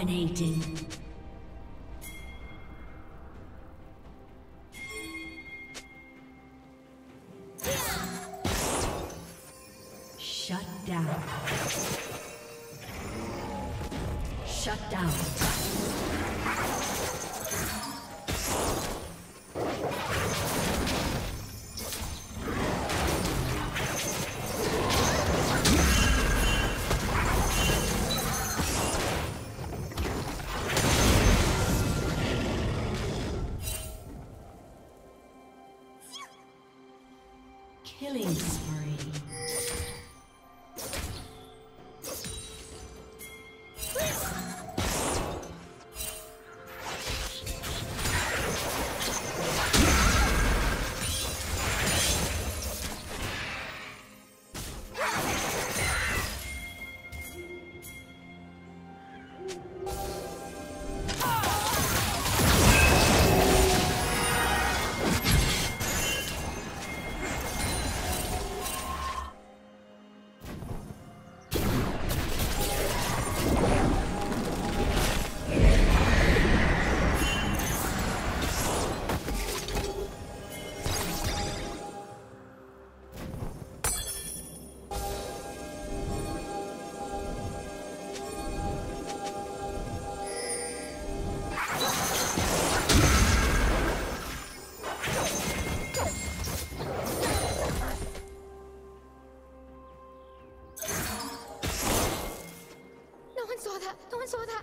Dominating. 他，有人抓他。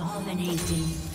Dominating.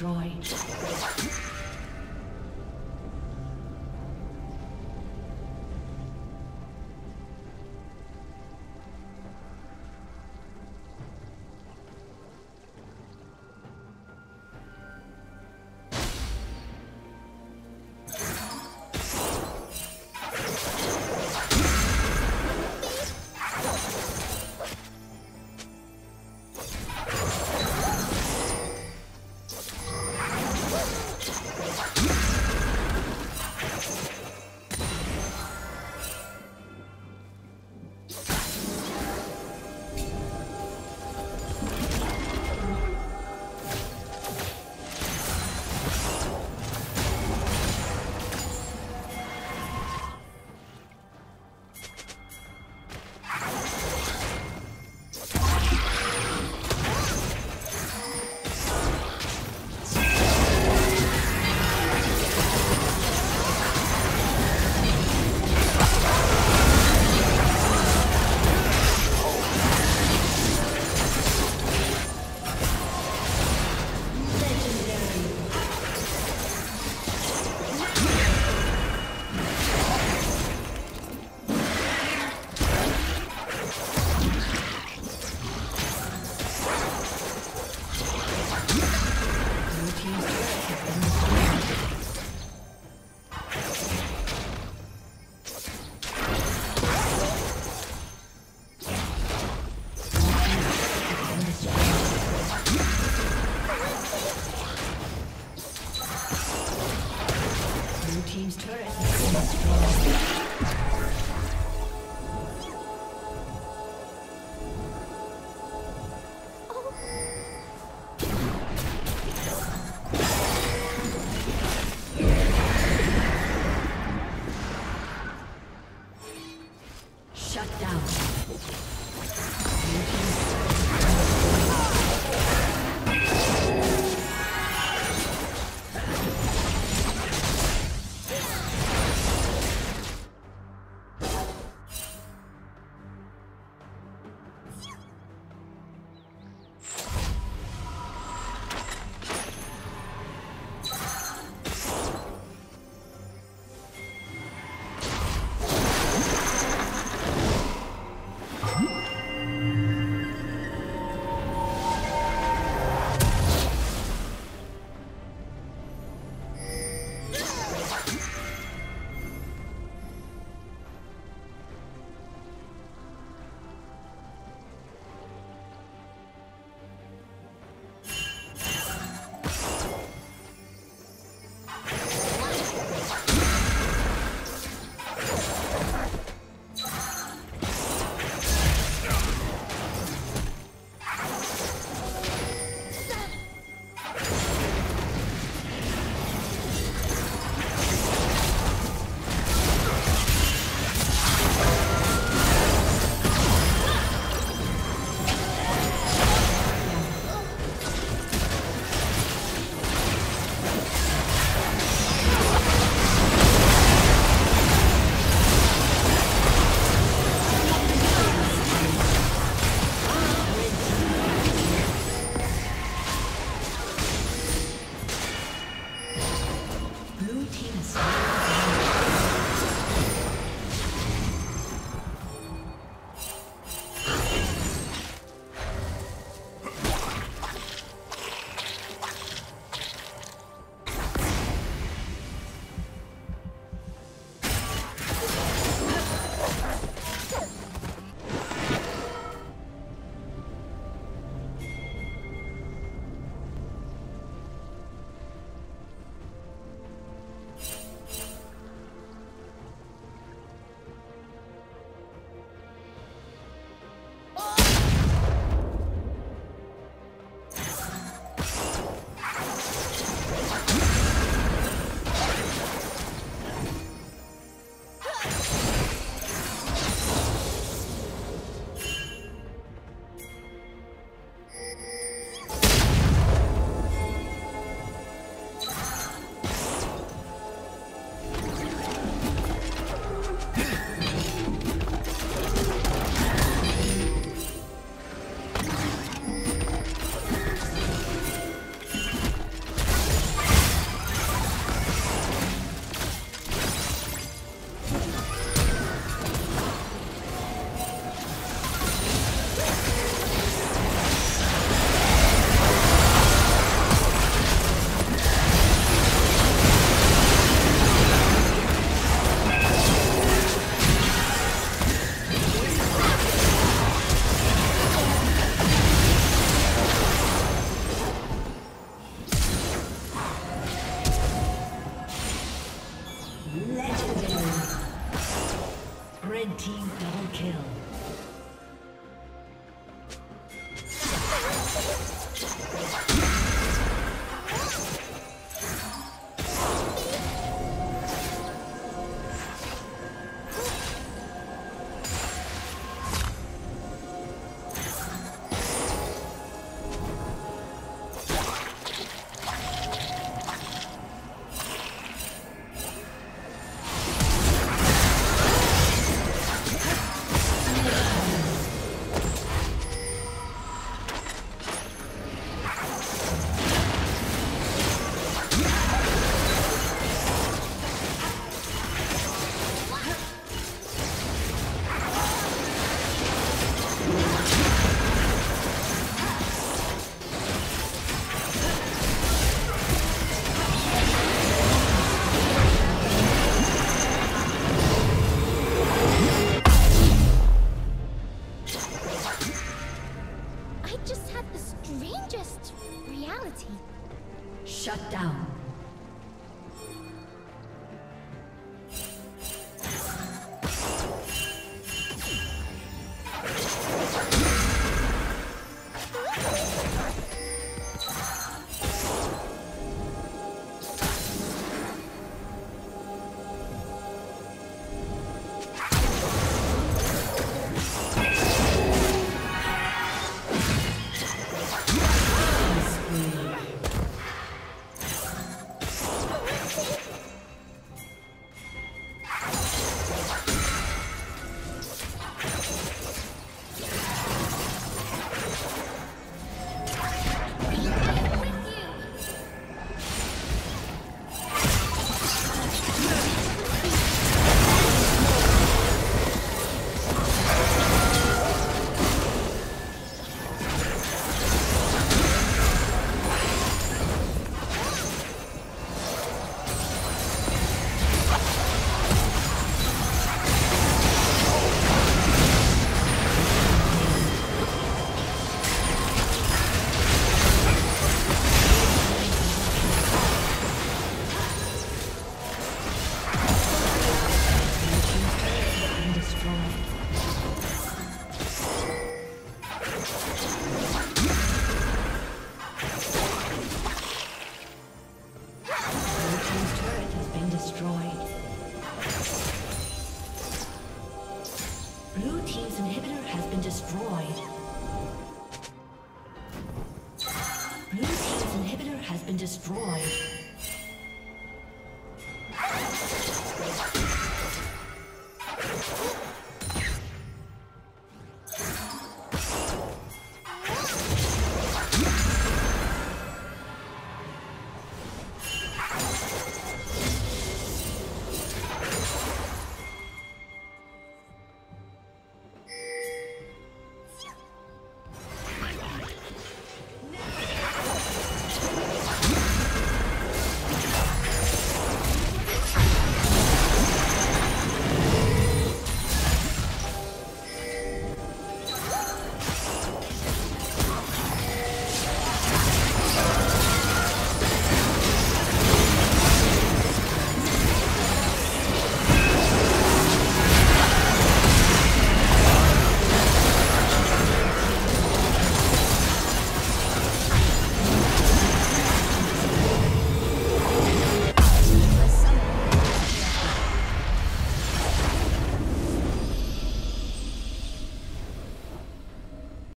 destroyed.